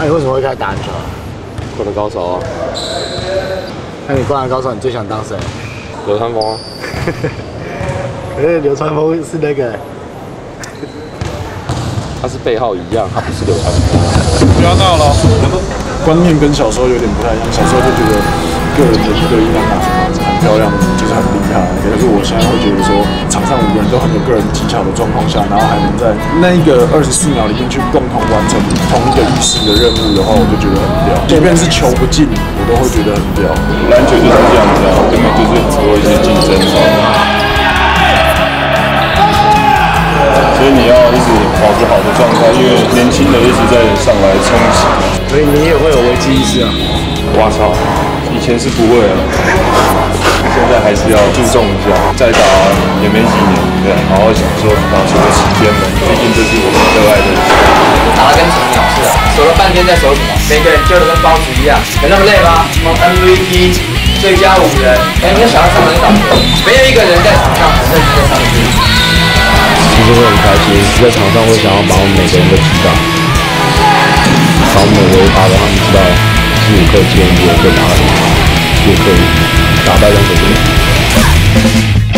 那你为什么会开始打篮球啊？灌篮高手啊，那你灌篮高手，你最想当谁？流川枫啊，可是流川枫是那个，他是背号一样，他不是流川枫。不要闹了，观念跟小时候有点不太一样。小时候就觉得个人的一个应该拿出很漂亮，就是很厉害。可是我现在会觉得说，场上五个人都很有个人技巧的状况下，然后还能在那一个二十四秒里面去共同完成同一个意识的任务的话，我就觉得很屌。即便是球不进，我都会觉得很屌。篮球就是这样子啊，根本就是只有一些竞争所以你要一直保持好的状态，因为年轻的一直在上来冲击。所以你也会有危机意识啊。我操，以前是不会啊，还是要注重一下。再打也没几年，对，好好享受打球的时间嘛，毕竟这是我们热爱的。打得跟什么鸟似的，守了半天在守什么？每个人就得跟包子一样，有那么累吗？什么 MVP 最佳五人，哎，没有想要上场打球，没有一个人在场上很认真的上去。其实会很开心，在场上会想要把我们每个人都知道，把我们每个人打的，他们知道，十五克七人节可以打得很好，也可以打败任何人。